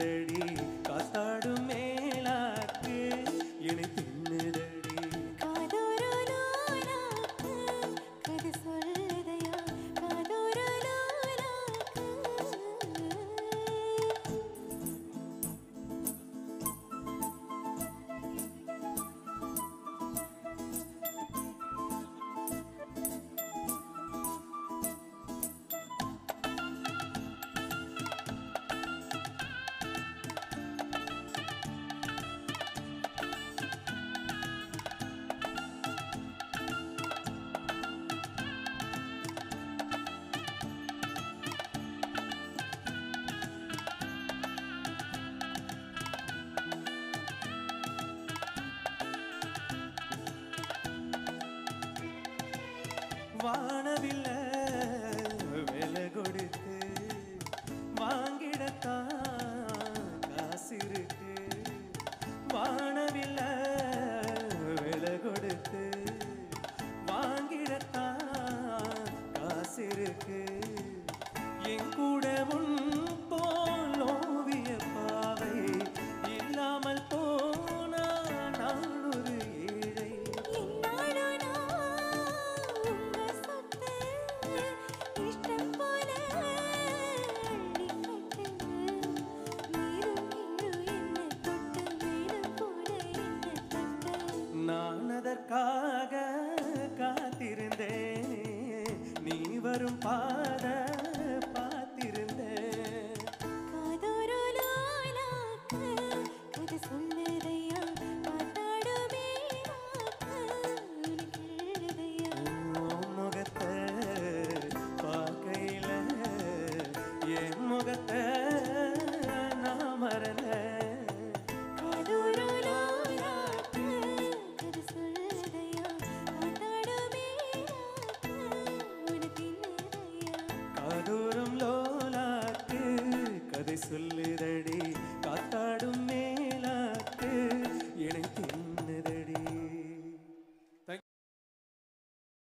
சொல்லுதடி காத்தாடும் மேலாக்கு. இனி தின்னுதடி வானவில்ல até